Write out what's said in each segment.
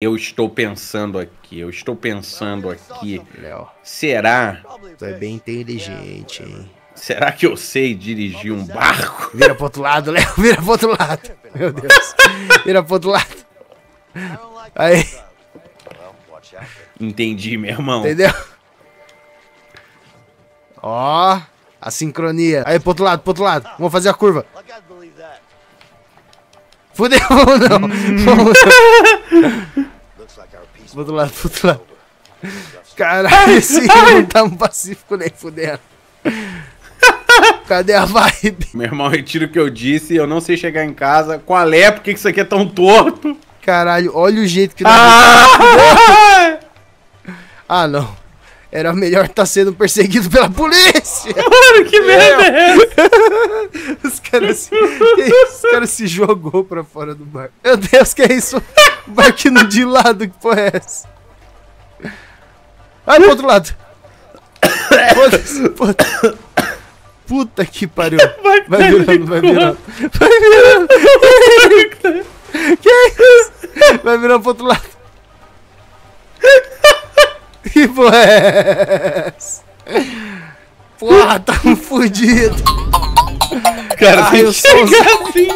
Eu estou pensando aqui, eu estou pensando aqui. Léo, Será? tu é bem inteligente, hein? Será que eu sei dirigir um barco? Vira pro outro lado, Léo, vira pro outro lado. Meu Deus. Vira pro outro lado. Aí, Entendi, meu irmão. entendeu? Ó, a sincronia. Aí, pro outro lado, pro outro lado. Vamos fazer a curva. Fudeu, vamos não. Vamos não. Pro outro lado, pro outro lado. Caralho, esse não tá um pacífico nem fudendo. Cadê a vibe? Meu irmão, retiro o que eu disse, eu não sei chegar em casa. Qual é? Por que isso aqui é tão torto? Caralho, olha o jeito que... Ah! Ah, não. Era melhor estar sendo perseguido pela polícia. Mano, que merda é essa? Os caras se, os caras se jogou pra fora do barco. Meu Deus, que é isso? O barquinho de lado, que porra é essa? Ai, pro outro lado. Foda Puta que pariu. Vai virando, vai virando. Vai virando. Que isso? Vai virando pro outro lado. Que porra é essa? Porra, tamo fudido. Cara, Ai, tem eu que sou chegar assim.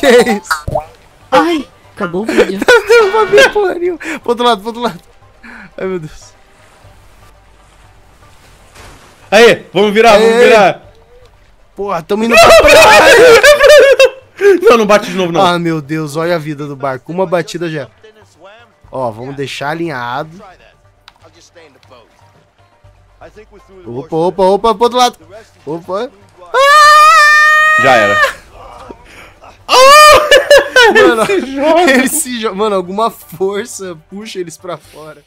Que é isso? Ai, acabou o vídeo. Nenhuma. Pro outro lado, pro outro lado. Ai, meu Deus. Aí, vamos virar, vamos Ei. virar. Porra, tamo indo pra praia. Não, não bate de novo, não. Ah, meu Deus, olha a vida do barco. Uma batida já. Ó, vamos deixar alinhado. Opa, opa, opa, pro outro lado. Opa. Já era. Mano, eles se jogam. Mano, alguma força puxa eles pra fora.